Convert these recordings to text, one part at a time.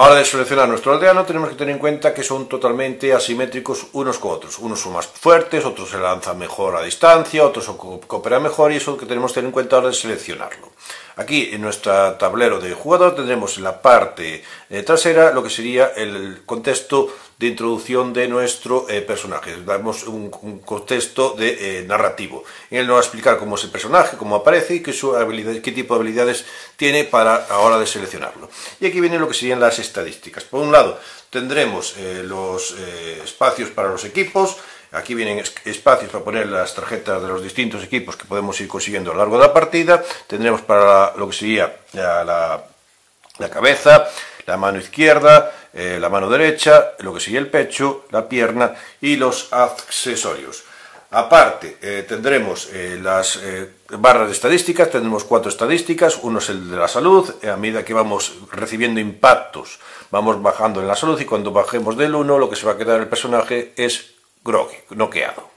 A hora de seleccionar nuestro aldeano tenemos que tener en cuenta que son totalmente asimétricos unos con otros. Unos son más fuertes, otros se lanzan mejor a distancia, otros cooperan mejor y eso que tenemos que tener en cuenta a la hora de seleccionarlo. Aquí en nuestro tablero de jugador tendremos en la parte eh, trasera lo que sería el contexto de introducción de nuestro eh, personaje. Damos un, contexto de, eh, narrativo. En él nos va a explicar cómo es el personaje, cómo aparece y qué, su habilidad, qué tipo de habilidades tiene para a de seleccionarlo. Y aquí viene lo que serían las estadísticas. Por un lado tendremos los espacios para los equipos, Aquí vienen espacios para poner las tarjetas de los distintos equipos que podemos ir consiguiendo a lo largo de la partida. Tendremos para lo que sería la, cabeza, la mano izquierda, eh, la mano derecha, lo que sería el pecho, la pierna y los accesorios. Aparte, eh, tendremos eh, las barras de estadísticas, tendremos cuatro estadísticas, uno es el de la salud, a medida que vamos recibiendo impactos, vamos bajando en la salud y cuando bajemos del 1, lo que se va a quedar el personaje es noqueado.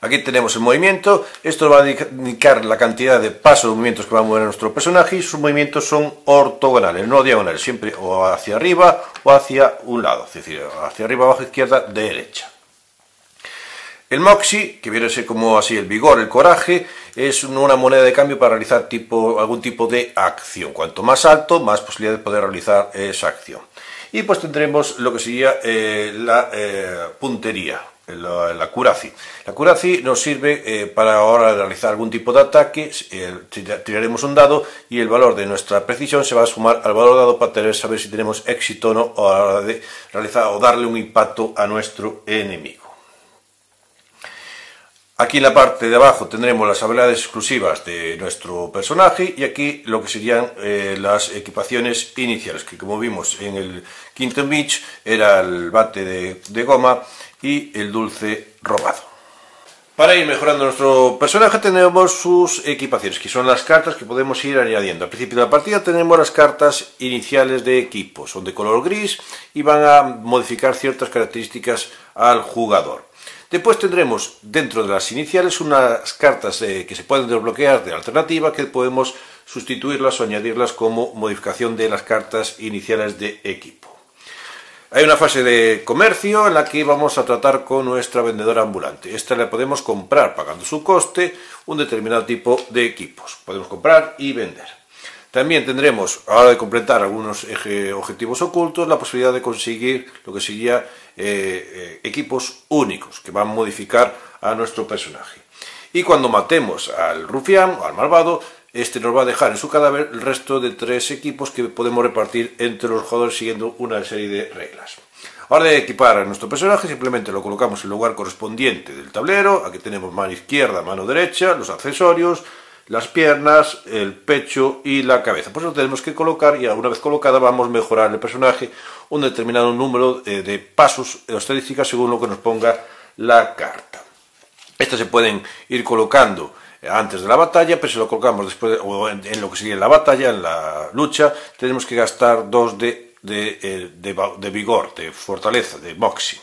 Aquí tenemos el movimiento, esto va a indicar la cantidad de pasos de movimientos que va a mover nuestro personaje y sus movimientos son ortogonales, no diagonales, siempre o hacia arriba o hacia un lado, es decir, hacia arriba, abajo, izquierda, derecha. El Moxie, que viene a ser como así el vigor, el coraje, es una moneda de cambio para realizar algún tipo de acción. Cuanto más alto, más posibilidad de poder realizar esa acción. Y pues tendremos lo que sería eh, la eh, puntería, la, curazi. La curazi nos sirve eh, para ahora realizar algún tipo de ataque, tiraremos un dado y el valor de nuestra precisión se va a sumar al valor dado para saber si tenemos éxito o no a la hora de realizar o darle un impacto a nuestro enemigo. Aquí en la parte de abajo tendremos las habilidades exclusivas de nuestro personaje y aquí lo que serían eh, las equipaciones iniciales, que como vimos en el quinto Beach era el bate de, goma y el dulce robado. Para ir mejorando nuestro personaje tenemos sus equipaciones, que son las cartas que podemos ir añadiendo. Al principio de la partida tenemos las cartas iniciales de equipo, son de color gris y van a modificar ciertas características al jugador. Después tendremos dentro de las iniciales unas cartas que se pueden desbloquear de alternativa que podemos sustituirlas o añadirlas como modificación de las cartas iniciales de equipo. Hay una fase de comercio en la que vamos a tratar con nuestra vendedora ambulante. Esta le podemos comprar pagando su coste un determinado tipo de equipos. Podemos comprar y vender. También tendremos, a la hora de completar algunos objetivos ocultos, la posibilidad de conseguir lo que sería eh, eh, equipos únicos que van a modificar a nuestro personaje. Y cuando matemos al rufián o al malvado, este nos va a dejar en su cadáver el resto de tres equipos que podemos repartir entre los jugadores siguiendo una serie de reglas. Ahora de equipar a nuestro personaje, simplemente lo colocamos en el lugar correspondiente del tablero. Aquí tenemos mano izquierda, mano derecha, los accesorios, las piernas, el pecho y la cabeza. Pues lo tenemos que colocar y una vez colocada vamos a mejorar el personaje un determinado número eh, de pasos o estadísticas según lo que nos ponga la carta. Estas se pueden ir colocando antes de la batalla, pero si lo colocamos después o en, lo que sigue la batalla, en la lucha, tenemos que gastar dos de, de, eh, vigor, de fortaleza, de boxing.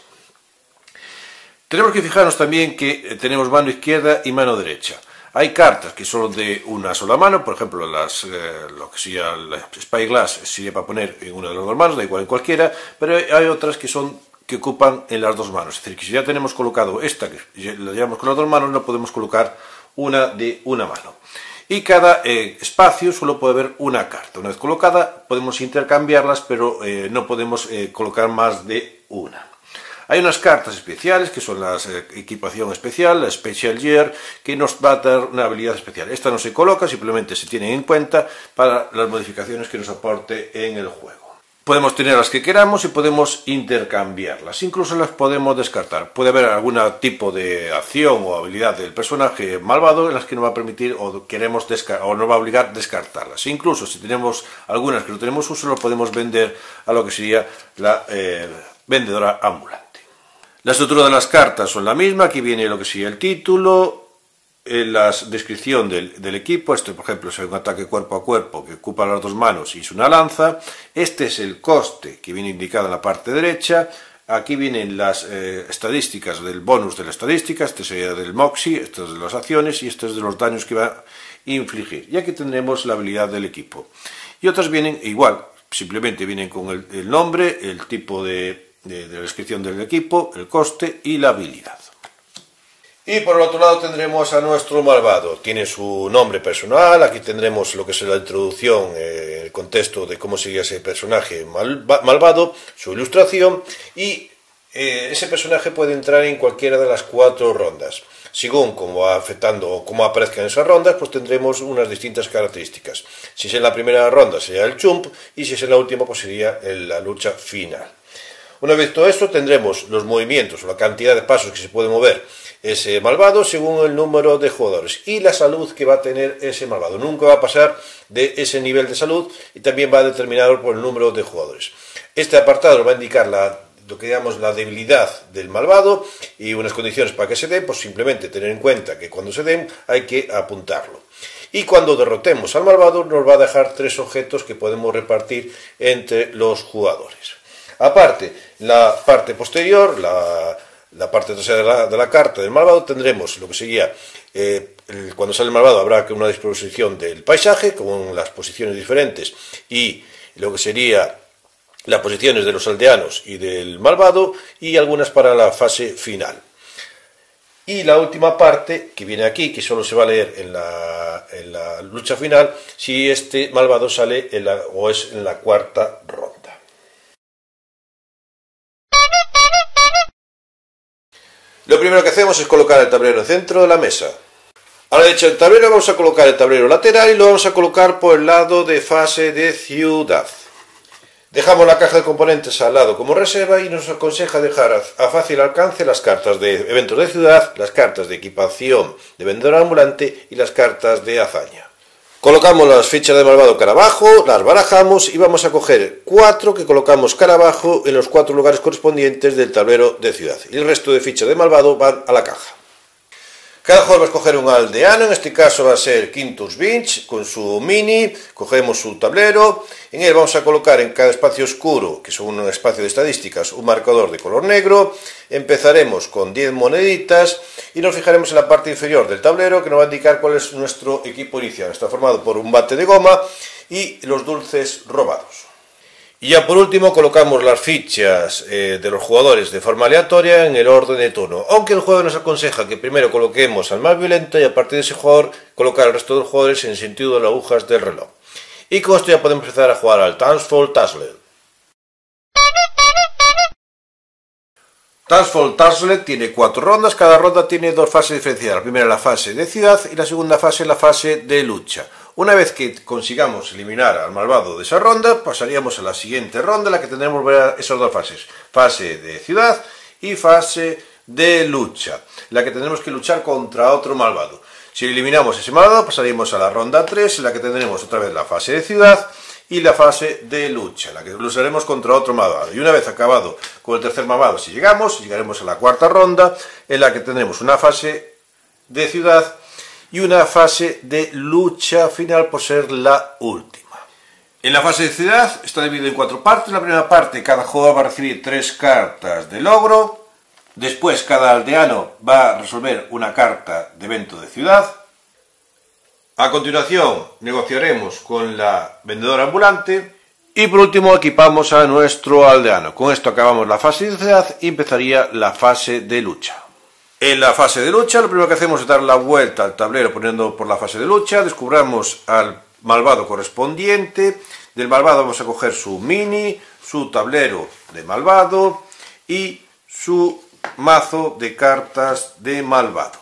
Tenemos que fijarnos también que eh, tenemos mano izquierda y mano derecha. Hay cartas que son de una sola mano, por ejemplo, las, eh, lo que sería el Spyglass sirve para poner en una de las dos manos, da igual en cualquiera, pero hay otras que son que ocupan en las dos manos. Es decir, que si ya tenemos colocado esta, que la llevamos con las dos manos, no podemos colocar una de una mano. Y cada eh, espacio solo puede haber una carta. Una vez colocada, podemos intercambiarlas, pero eh, no podemos colocar más de una. Hay unas cartas especiales que son la eh, equipación especial, la Special Gear, que nos va a dar una habilidad especial. Esta no se coloca, simplemente se tiene en cuenta para las modificaciones que nos aporte en el juego. Podemos tener las que queramos y podemos intercambiarlas, incluso las podemos descartar. Puede haber algún tipo de acción o habilidad del personaje malvado en las que nos va a permitir o queremos o nos va a obligar a descartarlas. Incluso si tenemos algunas que no tenemos uso, lo podemos vender a lo que sería la eh, vendedora ambulante. La estructura de las cartas son la misma, aquí viene lo que sigue el título, la descripción del, equipo, este por ejemplo es un ataque cuerpo a cuerpo que ocupa las dos manos y es una lanza, este es el coste que viene indicado en la parte derecha, aquí vienen las eh, estadísticas del bonus de la estadística, este sería del Moxie, esto es de las acciones y esto es de los daños que va a infligir. Y aquí tendremos la habilidad del equipo. Y otras vienen igual, simplemente vienen con el nombre, el tipo de, de, de la descripción del equipo, el coste y la habilidad. Y por el otro lado tendremos a nuestro malvado. Tiene su nombre personal, aquí tendremos lo que es la introducción, eh, el contexto de cómo sería ese personaje mal, malvado, su ilustración y eh, ese personaje puede entrar en cualquiera de las cuatro rondas. Según cómo va afectando o cómo aparezcan esas rondas, pues tendremos unas distintas características. Si es en la primera ronda sería el jump y si es en la última pues sería la lucha final. Una vez todo esto tendremos los movimientos la cantidad de pasos que se puede mover ese malvado según el número de jugadores y la salud que va a tener ese malvado. Nunca va a pasar de ese nivel de salud y también va determinado por el número de jugadores. Este apartado va a indicar lo que llamamos la debilidad del malvado y unas condiciones para que se den, pues simplemente tener en cuenta que cuando se den hay que apuntarlo. Y cuando derrotemos al malvado nos va a dejar tres objetos que podemos repartir entre los jugadores. Aparte, la parte posterior, la, parte trasera de la, carta del malvado tendremos lo que sería, eh, cuando sale el malvado habrá una disposición del paisaje con las posiciones diferentes y lo que sería las posiciones de los aldeanos y del malvado y algunas para la fase final. Y la última parte que viene aquí, que solo se va a leer en la, lucha final, si este malvado sale o es en la cuarta ronda. Lo primero que hacemos es colocar el tablero en el centro de la mesa. A la derecha del tablero vamos a colocar el tablero lateral y lo vamos a colocar por el lado de fase de ciudad. Dejamos la caja de componentes al lado como reserva y nos aconseja dejar a fácil alcance las cartas de eventos de ciudad, las cartas de equipación de vendedor ambulante y las cartas de hazaña. Colocamos las fichas de malvado cara abajo, las barajamos y vamos a coger cuatro que colocamos cara abajo en los cuatro lugares correspondientes del tablero de ciudad. Y el resto de fichas de malvado van a la caja. Cada jugador va a escoger un aldeano, en este caso va a ser Quintus Vinch con su mini, cogemos su tablero, en él vamos a colocar en cada espacio oscuro, que es un espacio de estadísticas, un marcador de color negro, empezaremos con 10 moneditas y nos fijaremos en la parte inferior del tablero que nos va a indicar cuál es nuestro equipo inicial. Está formado por un bate de goma y los dulces robados. Y ya por último colocamos las fichas eh, de los jugadores de forma aleatoria en el orden de turno, aunque el juego nos aconseja que primero coloquemos al más violento y a partir de ese jugador colocar al resto de los jugadores en sentido de las agujas del reloj. Y con esto ya podemos empezar a jugar al Tansfall Tasslet. Tansfall Tasslet tiene cuatro rondas, cada ronda tiene dos fases diferenciadas. La primera la fase de ciudad y la segunda fase la fase de lucha. Una vez que consigamos eliminar al malvado de esa ronda, pasaríamos a la siguiente ronda, en la que tendremos esas dos fases. Fase de ciudad y fase de lucha, la que tendremos que luchar contra otro malvado. Si eliminamos ese malvado, pasaríamos a la ronda 3, en la que tendremos otra vez la fase de ciudad y la fase de lucha, en la que lucharemos contra otro malvado. Y una vez acabado con el tercer malvado, si llegamos, llegaremos a la cuarta ronda, en la que tendremos una fase de ciudad y una fase de lucha final por ser la última. En la fase de ciudad está dividido en cuatro partes. En la primera parte cada jugador va a recibir tres cartas de logro. Después cada aldeano va a resolver una carta de evento de ciudad. A continuación negociaremos con la vendedora ambulante. Y por último equipamos a nuestro aldeano. Con esto acabamos la fase de ciudad y empezaría la fase de lucha. En la fase de lucha, lo primero que hacemos es dar la vuelta al tablero poniendo por la fase de lucha, descubramos al malvado correspondiente, del malvado vamos a coger su mini, su tablero de malvado y su mazo de cartas de malvado.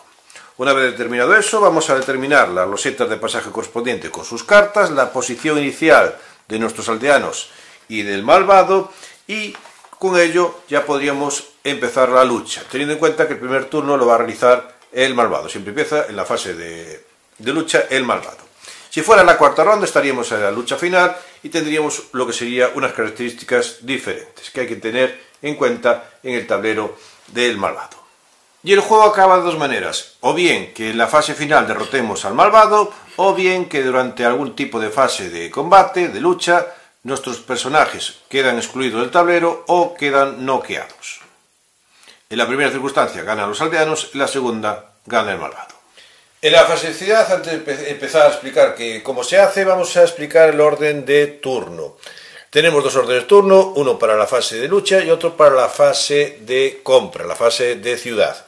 Una vez determinado eso, vamos a determinar las losetas de pasaje correspondiente con sus cartas, la posición inicial de nuestros aldeanos y del malvado y con ello ya podríamos empezar la lucha, teniendo en cuenta que el primer turno lo va a realizar el malvado. Siempre empieza en la fase de, lucha el malvado. Si fuera la cuarta ronda estaríamos en la lucha final y tendríamos lo que sería unas características diferentes que hay que tener en cuenta en el tablero del malvado. Y el juego acaba de dos maneras, o bien que en la fase final derrotemos al malvado, o bien que durante algún tipo de fase de combate, de lucha, nuestros personajes quedan excluidos del tablero o quedan noqueados. En la primera circunstancia ganan los aldeanos, en la segunda gana el malvado. En la facilidad, antes de empezar a explicar que cómo se hace, vamos a explicar el orden de turno. Tenemos dos órdenes de turno, uno para la fase de lucha y otro para la fase de compra, la fase de ciudad.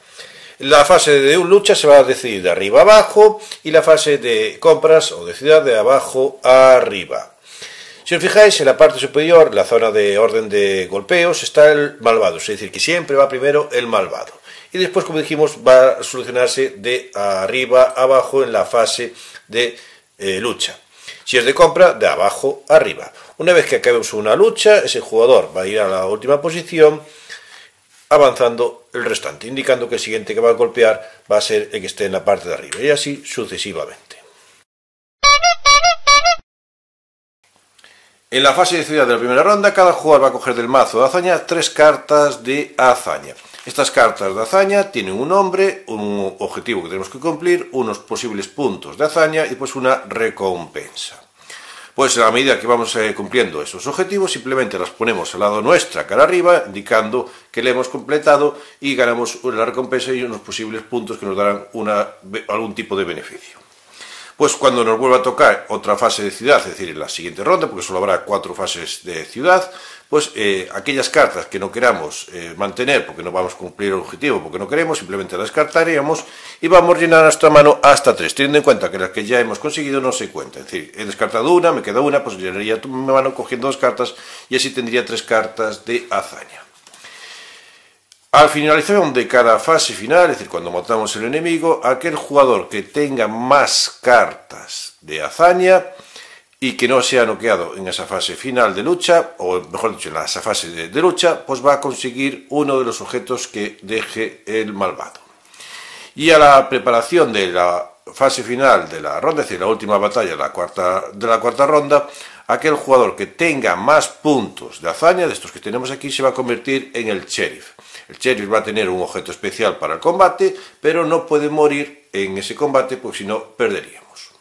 La fase de lucha se va a decidir de arriba a abajo y la fase de compras o de ciudad de abajo arriba. Si os fijáis, en la parte superior, la zona de orden de golpeos, está el malvado, es decir, que siempre va primero el malvado. Y después, como dijimos, va a solucionarse de arriba a abajo en la fase de eh, lucha. Si es de compra, de abajo a arriba. Una vez que acabemos una lucha, ese jugador va a ir a la última posición, avanzando el restante, indicando que el siguiente que va a golpear va a ser el que esté en la parte de arriba, y así sucesivamente. En la fase de ciudad de la primera ronda, cada jugador va a coger del mazo de hazaña tres cartas de hazaña. Estas cartas de hazaña tienen un nombre, un objetivo que tenemos que cumplir, unos posibles puntos de hazaña y pues una recompensa. Pues a medida que vamos eh, cumpliendo esos objetivos, simplemente las ponemos al lado nuestra, cara arriba, indicando que le hemos completado y ganamos la recompensa y unos posibles puntos que nos darán algún tipo de beneficio. Pues cuando nos vuelva a tocar otra fase de ciudad, es decir, en la siguiente ronda, porque solo habrá cuatro fases de ciudad, pues eh, aquellas cartas que no queramos eh, mantener porque no vamos a cumplir el objetivo, porque no queremos, simplemente las descartaríamos y vamos a llenar nuestra mano hasta tres, teniendo en cuenta que las que ya hemos conseguido no se cuentan. Es decir, he descartado una, me queda una, pues llenaría mi mano cogiendo dos cartas y así tendría tres cartas de hazaña. Al finalización de cada fase final, es decir, cuando matamos el enemigo, aquel jugador que tenga más cartas de hazaña y que no sea noqueado en esa fase final de lucha, o mejor dicho, en esa fase de, lucha, pues va a conseguir uno de los objetos que deje el malvado. Y a la preparación de la fase final de la ronda, es decir, la última batalla la cuarta, de la cuarta ronda, aquel jugador que tenga más puntos de hazaña, de estos que tenemos aquí, se va a convertir en el sheriff. El sheriff va a tener un objeto especial para el combate, pero no puede morir en ese combate, porque si no, perderíamos.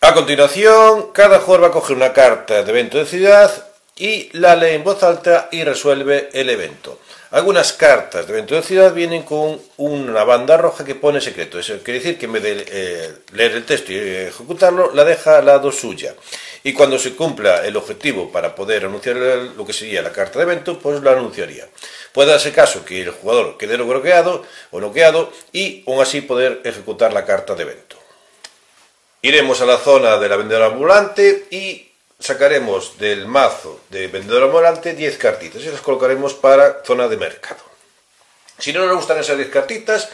A continuación, cada jugador va a coger una carta de evento de ciudad y la lee en voz alta y resuelve el evento. Algunas cartas de evento de ciudad vienen con una banda roja que pone secreto. Eso quiere decir que en vez de eh, leer el texto y ejecutarlo, la deja al lado suya. Y cuando se cumpla el objetivo para poder anunciar lo que sería la carta de evento, pues lo anunciaría. Puede darse caso que el jugador quede bloqueado o noqueado y aún así poder ejecutar la carta de evento. Iremos a la zona de la vendedora ambulante y sacaremos del mazo de vendedora ambulante 10 cartitas y las colocaremos para zona de mercado. Si no nos gustan esas 10 cartitas,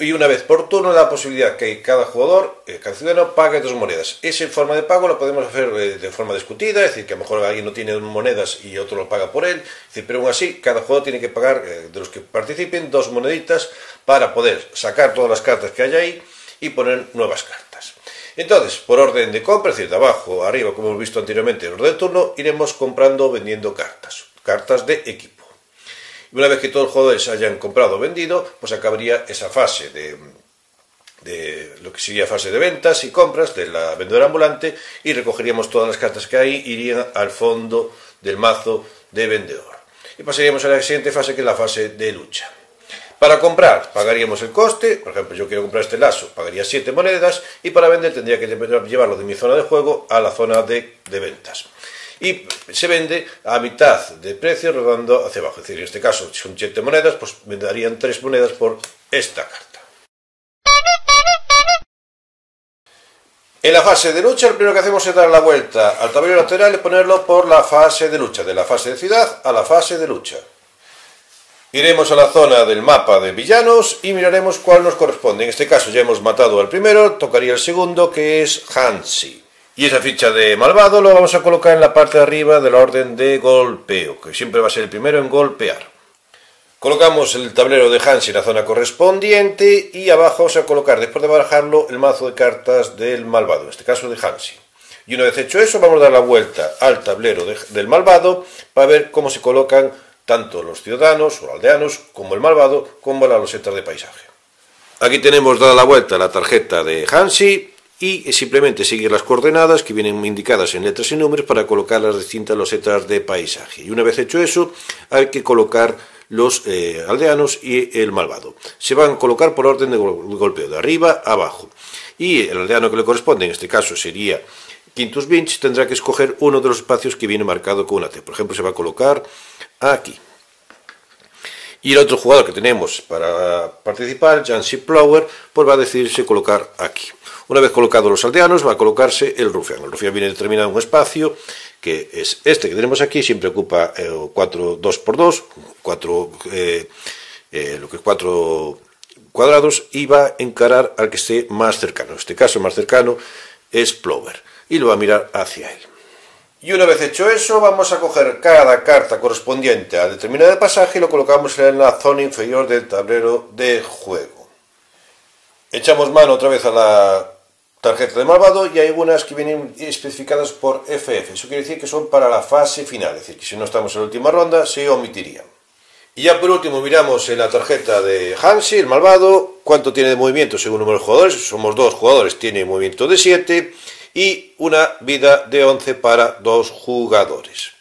y una vez por turno da la posibilidad que cada jugador, eh, cada ciudadano, pague dos monedas. Esa forma de pago la podemos hacer eh, de forma discutida, es decir, que a lo mejor alguien no tiene monedas y otro lo paga por él, pero aún así cada jugador tiene que pagar, eh, de los que participen, dos moneditas para poder sacar todas las cartas que hay ahí y poner nuevas cartas. Entonces, por orden de compra, es decir, de abajo arriba, como hemos visto anteriormente en orden de turno, iremos comprando o vendiendo cartas, cartas de equipo. Y una vez que todos los jugadores hayan comprado o vendido, pues acabaría esa fase de, de lo que sería fase de ventas y compras de la vendedora ambulante y recogeríamos todas las cartas que hay, irían al fondo del mazo de vendedor. Y pasaríamos a la siguiente fase, que es la fase de lucha. Para comprar pagaríamos el coste, por ejemplo, yo quiero comprar este lazo, pagaría 7 monedas y para vender tendría que llevarlo de mi zona de juego a la zona de, ventas. Y se vende a mitad de precio rodando hacia abajo. Es decir, en este caso, si son 7 monedas, pues me darían 3 monedas por esta carta. En la fase de lucha, lo primero que hacemos es dar la vuelta al tablero lateral y ponerlo por la fase de lucha, de la fase de ciudad a la fase de lucha. Iremos a la zona del mapa de villanos y miraremos cuál nos corresponde. En este caso ya hemos matado al primero, tocaría el segundo que es Hansi. Y esa ficha de malvado lo vamos a colocar en la parte de arriba del orden de golpeo, que siempre va a ser el primero en golpear. Colocamos el tablero de Hansi en la zona correspondiente y abajo vamos a colocar, después de barajarlo, el mazo de cartas del malvado, en este caso de Hansi. Y una vez hecho eso, vamos a dar la vuelta al tablero del malvado para ver cómo se colocan tanto los ciudadanos o aldeanos como el malvado como la loseta de paisaje. Aquí tenemos dada la vuelta la tarjeta de Hansi y simplemente seguir las coordenadas que vienen indicadas en letras y números para colocar las distintas losetas de paisaje. Y una vez hecho eso, hay que colocar los eh, aldeanos y el malvado. Se van a colocar por orden de golpeo, de arriba a abajo. Y el aldeano que le corresponde, en este caso sería Quintus Vinch tendrá que escoger uno de los espacios que viene marcado con una T. Por ejemplo, se va a colocar aquí. Y el otro jugador que tenemos para participar, Jansi Plower, pues va a decidirse colocar aquí. Una vez colocados los aldeanos, va a colocarse el rufián. El rufián viene determinado en un espacio que es este que tenemos aquí, siempre ocupa 4, 2 por 2, 4, eh, eh, lo que es 4 cuadrados, y va a encarar al que esté más cercano. En este caso, más cercano es Plover, y lo va a mirar hacia él. Y una vez hecho eso, vamos a coger cada carta correspondiente a determinado pasaje y lo colocamos en la zona inferior del tablero de juego. Echamos mano otra vez a la tarjeta de malvado y hay algunas que vienen especificadas por FF. Eso quiere decir que son para la fase final, es decir, que si no estamos en la última ronda se omitirían. Y ya por último miramos en la tarjeta de Hansi, el malvado, cuánto tiene de movimiento según el número de jugadores. Somos dos jugadores, tiene movimiento de 7 y una vida de 11 para dos jugadores.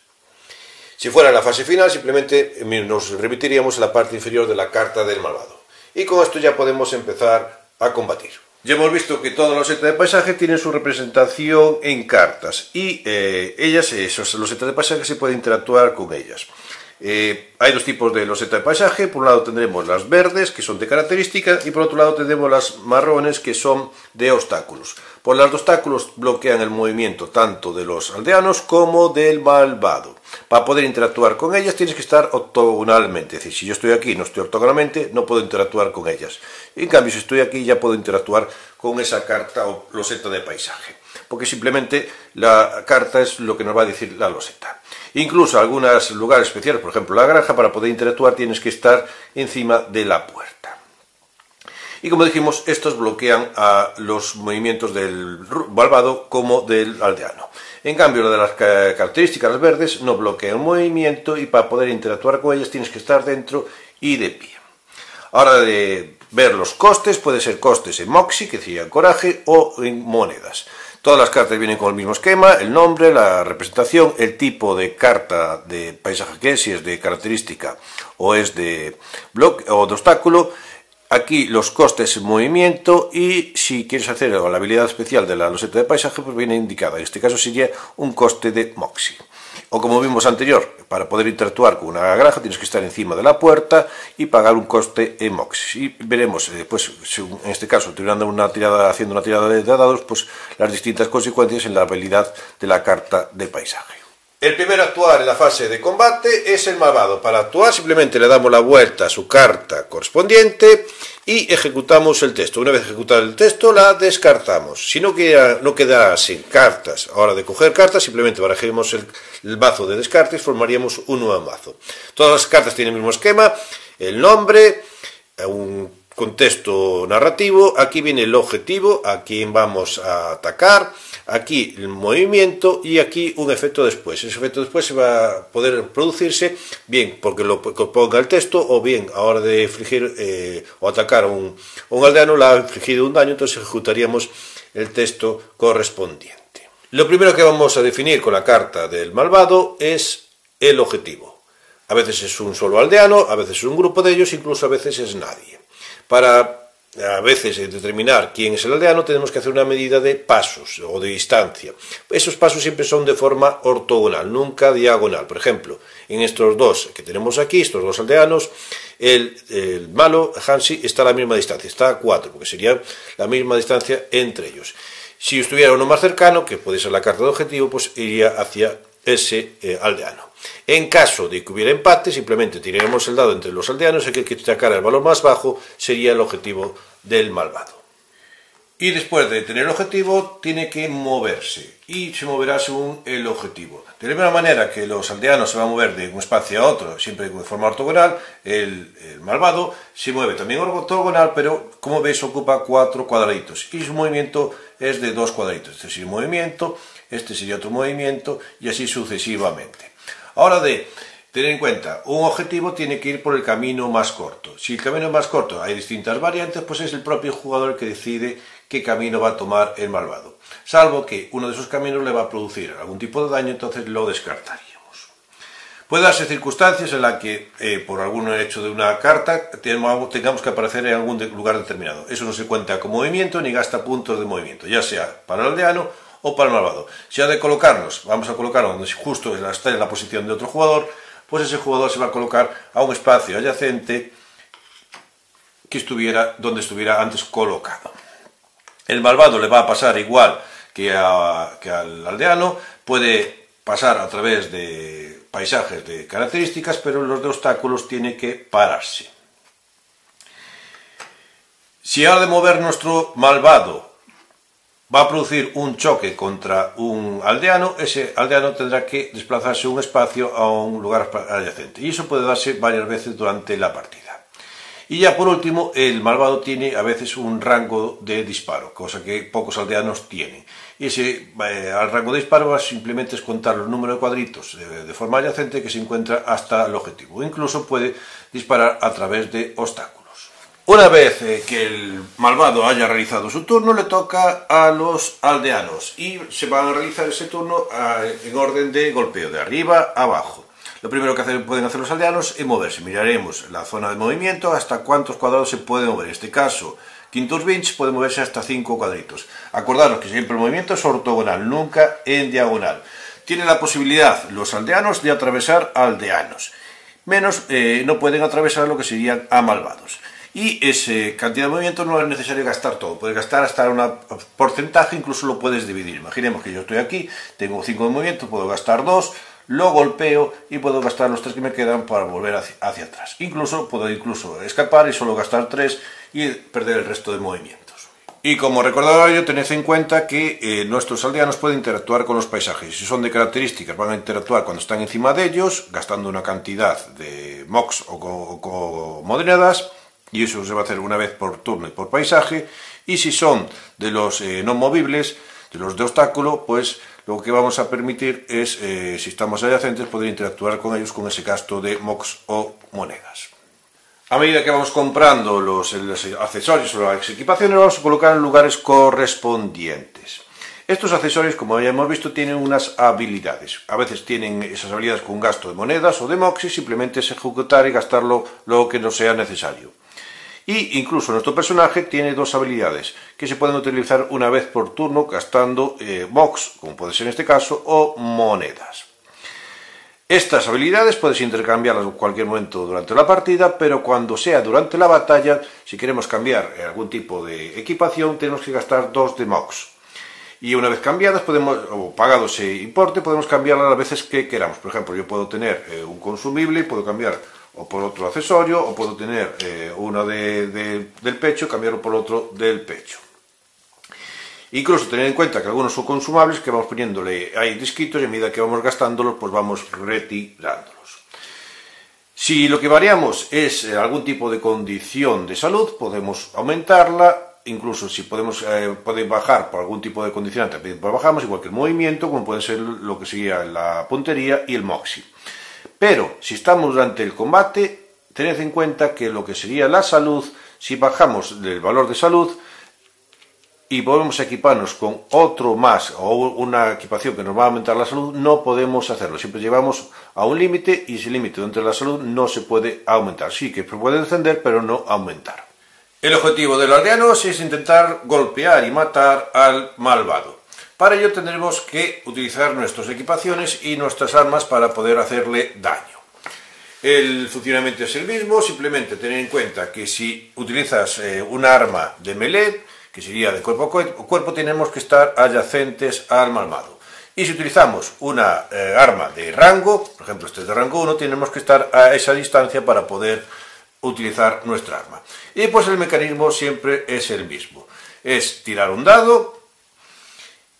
Si fuera la fase final, simplemente nos remitiríamos a la parte inferior de la carta del malvado. Y con esto ya podemos empezar a combatir. Ya hemos visto que todos los setas de paisaje tienen su representación en cartas y eh, ellas, esos, los setas de paisaje se puede interactuar con ellas. Eh, hay dos tipos de losetas de paisaje, por un lado tendremos las verdes, que son de características, y por otro lado tendremos las marrones, que son de obstáculos. Por las de obstáculos bloquean el movimiento tanto de los aldeanos como del malvado. Para poder interactuar con ellas tienes que estar ortogonalmente, es decir, si yo estoy aquí y no estoy ortogonalmente, no puedo interactuar con ellas. En cambio, si estoy aquí ya puedo interactuar con esa carta o loseta de paisaje, porque simplemente la carta es lo que nos va a decir la loseta. Incluso algunos lugares especiales, por ejemplo la granja, para poder interactuar tienes que estar encima de la puerta. Y como dijimos, estos bloquean a los movimientos del malvado como del aldeano. En cambio, lo de las características verdes no bloquea el movimiento y para poder interactuar con ellas tienes que estar dentro y de pie. Ahora de ver los costes, puede ser costes en Moxie, que sería coraje, o en monedas. Todas las cartas vienen con el mismo esquema, el nombre, la representación, el tipo de carta de paisaje que es, si es de característica o es de bloque o de obstáculo. Aquí los costes en movimiento y si quieres hacer la habilidad especial de la loseta de paisaje, pues viene indicada. En este caso sería un coste de Moxie. O como vimos anterior, para poder interactuar con una granja tienes que estar encima de la puerta y pagar un coste en MOX. Y veremos, después, eh, en este caso, una tirada, haciendo una tirada de dados, pues las distintas consecuencias en la habilidad de la carta de paisaje. El primero a actuar en la fase de combate es el malvado. Para actuar simplemente le damos la vuelta a su carta correspondiente y ejecutamos el texto. Una vez ejecutado el texto la descartamos. Si no queda, no queda sin cartas, a hora de coger cartas simplemente barajemos el, el mazo de descartes, formaríamos un nuevo mazo. Todas las cartas tienen el mismo esquema, el nombre, un contexto narrativo, aquí viene el objetivo, a quién vamos a atacar, aquí el movimiento y aquí un efecto después. Ese efecto después se va a poder producirse bien porque lo ponga el texto o bien a hora de infligir eh, o atacar a un, un aldeano le ha infligido un daño, entonces ejecutaríamos el texto correspondiente. Lo primero que vamos a definir con la carta del malvado es el objetivo. A veces es un solo aldeano, a veces es un grupo de ellos, incluso a veces es nadie. Para a veces determinar quién es el aldeano tenemos que hacer una medida de pasos o de distancia. Esos pasos siempre son de forma ortogonal, nunca diagonal. Por ejemplo, en estos dos que tenemos aquí, estos dos aldeanos, el, el malo, Hansi, está a la misma distancia, está a 4, porque sería la misma distancia entre ellos. Si estuviera uno más cercano, que puede ser la carta de objetivo, pues iría hacia ese eh, aldeano. En caso de que hubiera empate, simplemente tiraríamos el dado entre los aldeanos y aquel que sacara el valor más bajo sería el objetivo del malvado. Y después de tener el objetivo, tiene que moverse. Y se moverá según el objetivo. De la misma manera que los aldeanos se van a mover de un espacio a otro, siempre de forma ortogonal, el, el malvado se mueve también ortogonal, pero como veis ocupa cuatro cuadraditos. Y su movimiento es de dos cuadraditos. Este sería un movimiento, este sería otro movimiento, y así sucesivamente. Ahora de tener en cuenta, un objetivo tiene que ir por el camino más corto. Si el camino es más corto hay distintas variantes, pues es el propio jugador el que decide qué camino va a tomar el malvado. Salvo que uno de esos caminos le va a producir algún tipo de daño, entonces lo descartaríamos. Puede darse circunstancias en las que, eh, por algún hecho de una carta, tengamos que aparecer en algún lugar determinado. Eso no se cuenta como movimiento ni gasta puntos de movimiento, ya sea para el aldeano o para el malvado. Si ha de colocarnos, vamos a colocarlo donde justo está en la posición de otro jugador, pues ese jugador se va a colocar a un espacio adyacente que estuviera donde estuviera antes colocado. El malvado le va a pasar igual que, que al aldeano, puede pasar a través de paisajes de características, pero los de obstáculos tiene que pararse. Si ha de mover nuestro malvado va a producir un choque contra un aldeano, ese aldeano tendrá que desplazarse un espacio a un lugar adyacente. Y eso puede darse varias veces durante la partida. Y ya por último, el malvado tiene a veces un rango de disparo, cosa que pocos aldeanos tienen. Y ese eh, al rango de disparo simplemente es contar los números de cuadritos eh, de forma adyacente que se encuentra hasta el objetivo. Incluso puede disparar a través de obstáculos. Una vez eh, que el malvado haya realizado su turno, le toca a los aldeanos y se van a realizar ese turno en orden de golpeo, de arriba a abajo. Lo primero que pueden hacer los aldeanos es moverse. Miraremos la zona de movimiento, hasta cuántos cuadrados se puede mover. En este caso, Quintus Vinch puede moverse hasta 5 cuadritos. Acordaros que siempre el movimiento es ortogonal, nunca en diagonal. Tienen la posibilidad los aldeanos de atravesar aldeanos. Menos eh, no pueden atravesar lo que serían a malvados. Y esa cantidad de movimiento no es necesario gastar todo. Puedes gastar hasta un porcentaje, incluso lo puedes dividir. Imaginemos que yo estoy aquí, tengo 5 de movimiento, puedo gastar 2, lo golpeo y puedo gastar los tres que me quedan para volver hacia, atrás. Incluso puedo incluso escapar y solo gastar tres y perder el resto de movimientos. Y como recordatorio, tened en cuenta que eh, nuestros aldeanos pueden interactuar con los paisajes. Si son de características, van a interactuar cuando están encima de ellos, gastando una cantidad de mox o, o, y eso se va a hacer una vez por turno y por paisaje. Y si son de los eh, no movibles, de los de obstáculo, pues lo que vamos a permitir es, eh, si estamos adyacentes, poder interactuar con ellos con ese gasto de MOX o monedas. A medida que vamos comprando los, accesorios o las equipaciones, vamos a colocar en lugares correspondientes. Estos accesorios, como ya hemos visto, tienen unas habilidades. A veces tienen esas habilidades con gasto de monedas o de MOX y simplemente es ejecutar y gastarlo lo que no sea necesario. Y incluso nuestro personaje tiene dos habilidades que se pueden utilizar una vez por turno gastando eh, box, como puede ser en este caso, o monedas. Estas habilidades puedes intercambiarlas en cualquier momento durante la partida, pero cuando sea durante la batalla, si queremos cambiar algún tipo de equipación, tenemos que gastar dos de MOX. Y una vez cambiadas, podemos, o pagado ese importe, podemos cambiarlas las veces que queramos. Por ejemplo, yo puedo tener eh, un consumible y puedo cambiar o por otro accesorio, o puedo tener eh, uno del pecho cambiarlo por otro del pecho. Incluso tener en cuenta que algunos son consumables que vamos poniéndole ahí disquitos y a medida que vamos gastándolos, pues vamos retirándolos. Si lo que variamos es eh, algún tipo de condición de salud, podemos aumentarla, incluso si podemos eh, bajar por algún tipo de condicionante, también bajamos, igual que el movimiento, como puede ser lo que sería la puntería y el moxie. Pero si estamos durante el combate, tened en cuenta que lo que sería la salud, si bajamos el valor de salud y podemos equiparnos con otro más o una equipación que nos va a aumentar la salud, no podemos hacerlo. Siempre llevamos a un límite y ese límite dentro de la salud no se puede aumentar. Sí que puede descender, pero no aumentar. El objetivo de los aldeanos es intentar golpear y matar al malvado. Para ello tendremos que utilizar nuestras equipaciones y nuestras armas para poder hacerle daño. El funcionamiento es el mismo, simplemente tener en cuenta que si utilizas eh, una arma de melee, que sería de cuerpo a cuerpo, tenemos que estar adyacentes al malvado. Y si utilizamos una eh, arma de rango, por ejemplo este es de rango 1, tenemos que estar a esa distancia para poder utilizar nuestra arma. Y pues el mecanismo siempre es el mismo. Es tirar un dado,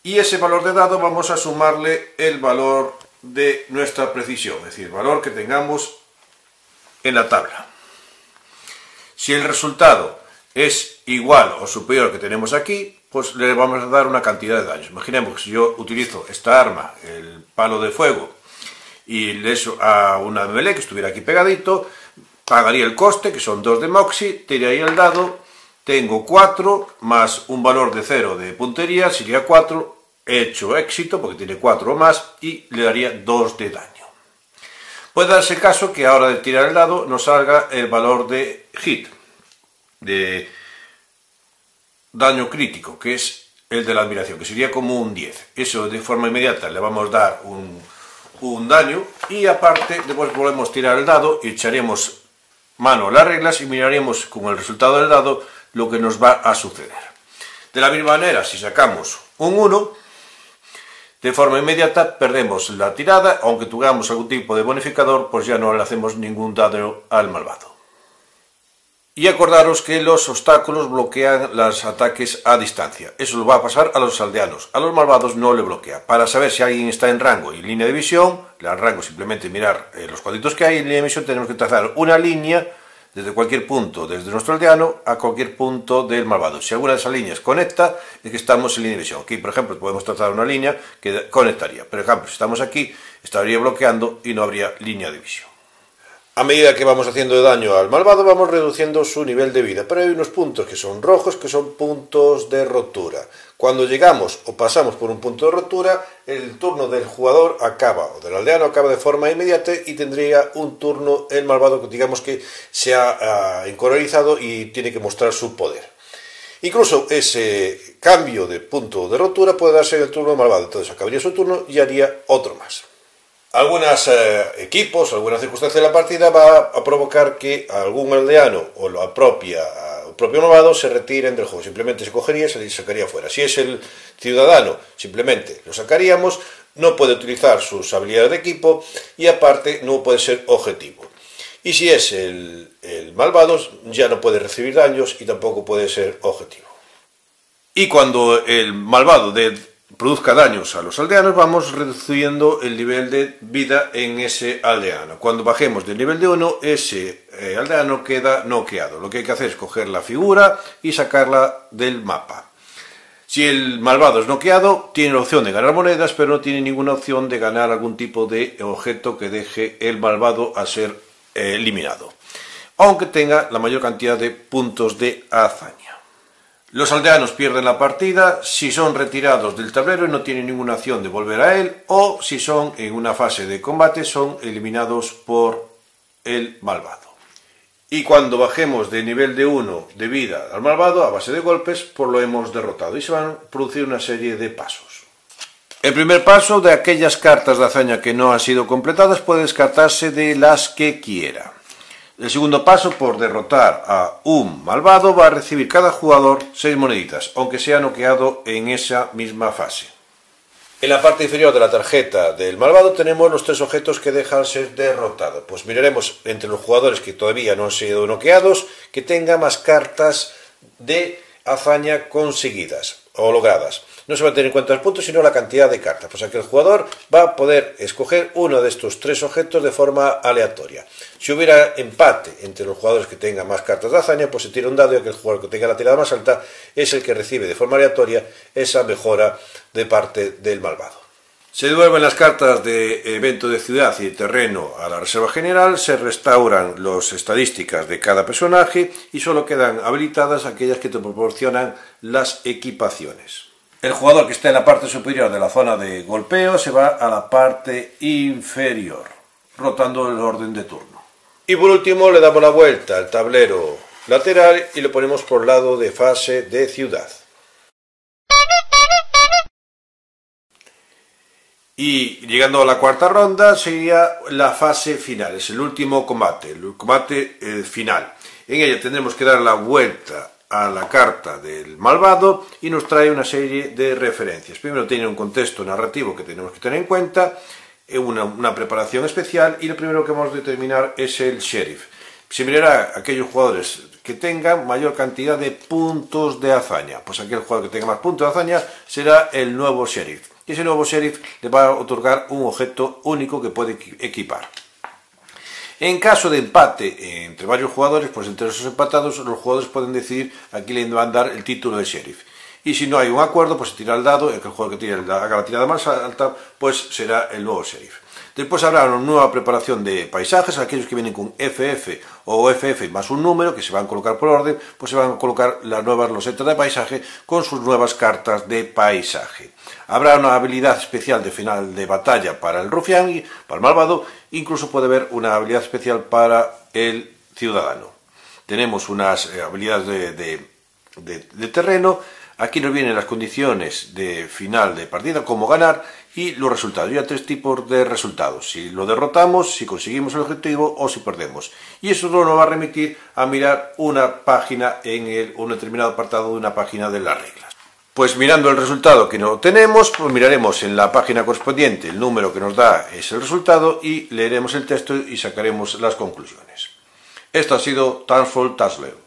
y ese valor de dado vamos a sumarle el valor de nuestra precisión, es decir, el valor que tengamos en la tabla. Si el resultado es igual o superior al que tenemos aquí, pues le vamos a dar una cantidad de daños. Imaginemos que si yo utilizo esta arma, el palo de fuego, y le a una melee que estuviera aquí pegadito, pagaría el coste, que son 2 de Moxie, tiraría el dado, tengo 4, más un valor de 0 de puntería, sería 4, hecho éxito, porque tiene 4 o más, y le daría 2 de daño. Puede darse caso que a hora de tirar el dado nos salga el valor de hit, de daño crítico, que es el de la admiración, que sería como un 10. Eso de forma inmediata le vamos a dar un, un daño y aparte después volvemos a tirar el dado y echaremos mano a las reglas y miraremos con el resultado del dado lo que nos va a suceder. De la misma manera, si sacamos un 1, de forma inmediata perdemos la tirada, aunque tengamos algún tipo de bonificador, pues ya no le hacemos ningún dado al malvado. Y acordaros que los obstáculos bloquean los ataques a distancia. Eso lo va a pasar a los aldeanos. A los malvados no le bloquea. Para saber si alguien está en rango y línea de visión, el rango simplemente mirar eh, los cuadritos que hay. En línea de visión tenemos que trazar una línea desde cualquier punto, desde nuestro aldeano a cualquier punto del malvado. Si alguna de esas líneas conecta, es que estamos en línea de visión. Aquí, por ejemplo, podemos trazar una línea que conectaría. Por ejemplo, si estamos aquí, estaría bloqueando y no habría línea de visión. A medida que vamos haciendo daño al malvado, vamos reduciendo su nivel de vida. Pero hay unos puntos que son rojos, que son puntos de rotura. Cuando llegamos o pasamos por un punto de rotura, el turno del jugador acaba, o del aldeano acaba de forma inmediata y tendría un turno el malvado que digamos que se ha encoralizado y tiene que mostrar su poder. Incluso ese cambio de punto de rotura puede darse en el turno malvado. Entonces acabaría su turno y haría otro más algunos eh, equipos, alguna circunstancia de la partida va a provocar que algún aldeano o la propia, el propio malvado se retiren del juego. Simplemente se cogería y se sacaría fuera. Si es el ciudadano, simplemente lo sacaríamos, no puede utilizar sus habilidades de equipo y aparte no puede ser objetivo. Y si es el, el malvado, ya no puede recibir daños y tampoco puede ser objetivo. Y cuando el malvado de produzca daños a los aldeanos, vamos reduciendo el nivel de vida en ese aldeano. Cuando bajemos del nivel de 1, ese eh, aldeano queda noqueado. Lo que hay que hacer es coger la figura y sacarla del mapa. Si el malvado es noqueado, tiene la opción de ganar monedas, pero no tiene ninguna opción de ganar algún tipo de objeto que deje el malvado a ser eh, eliminado, aunque tenga la mayor cantidad de puntos de hazaña. Los aldeanos pierden la partida si son retirados del tablero y no tienen ninguna acción de volver a él, o si son en una fase de combate son eliminados por el malvado. Y cuando bajemos de nivel de 1 de vida al malvado, a base de golpes, pues lo hemos derrotado y se van a producir una serie de pasos. El primer paso de aquellas cartas de hazaña que no han sido completadas puede descartarse de las que quiera. El segundo paso, por derrotar a un malvado, va a recibir cada jugador seis moneditas, aunque sea noqueado en esa misma fase. En la parte inferior de la tarjeta del malvado tenemos los tres objetos que dejan ser derrotados. Pues miraremos entre los jugadores que todavía no han sido noqueados que tenga más cartas de hazaña conseguidas o logradas no se va a tener en cuenta el punto, sino la cantidad de cartas. Pues aquí el jugador va a poder escoger uno de estos tres objetos de forma aleatoria. Si hubiera empate entre los jugadores que tengan más cartas de hazaña, pues se tira un dado y que el jugador que tenga la tirada más alta es el que recibe de forma aleatoria esa mejora de parte del malvado. Se devuelven las cartas de evento de ciudad y terreno a la reserva general, se restauran las estadísticas de cada personaje y solo quedan habilitadas aquellas que te proporcionan las equipaciones. El jugador que esté en la parte superior de la zona de golpeo se va a la parte inferior, rotando el orden de turno. Y por último le damos la vuelta al tablero lateral y lo ponemos por lado de fase de ciudad. Y llegando a la cuarta ronda sería la fase final, es el último combate, el combate eh, final. En ella tendremos que dar la vuelta a la carta del malvado y nos trae una serie de referencias. Primero tiene un contexto narrativo que tenemos que tener en cuenta, eh, una, una preparación especial y lo primero que vamos a determinar es el sheriff. Se mirará a aquellos jugadores que tengan mayor cantidad de puntos de hazaña. Pues aquel jugador que tenga más puntos de hazaña será el nuevo sheriff. Y ese nuevo sheriff le va a otorgar un objeto único que puede equipar. En caso de empate entre varios jugadores, pues entre esos empatados los jugadores pueden decidir a quién le van a dar el título de sheriff. Y si no hay un acuerdo, pues se tira el dado, el jugador que haga la tirada más alta, pues será el nuevo sheriff. Después habrá una nueva preparación de paisajes, aquellos que vienen con FF o FF más un número, que se van a colocar por orden, pues se van a colocar las nuevas losetas de paisaje con sus nuevas cartas de paisaje. Habrá una habilidad especial de final de batalla para el rufián y para el malvado, incluso puede haber una habilidad especial para el ciudadano. Tenemos unas eh, habilidades de, terreno, Aquí nos vienen las condiciones de final de partida, cómo ganar y los resultados. Ya tres tipos de resultados. Si lo derrotamos, si conseguimos el objetivo o si perdemos. Y eso nos va a remitir a mirar una página en el, un determinado apartado de una página de las reglas. Pues mirando el resultado que no tenemos, pues miraremos en la página correspondiente el número que nos da ese resultado y leeremos el texto y sacaremos las conclusiones. Esto ha sido Transfold Tasler.